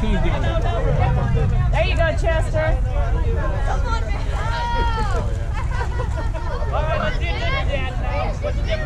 There you go, Chester. Come on, man.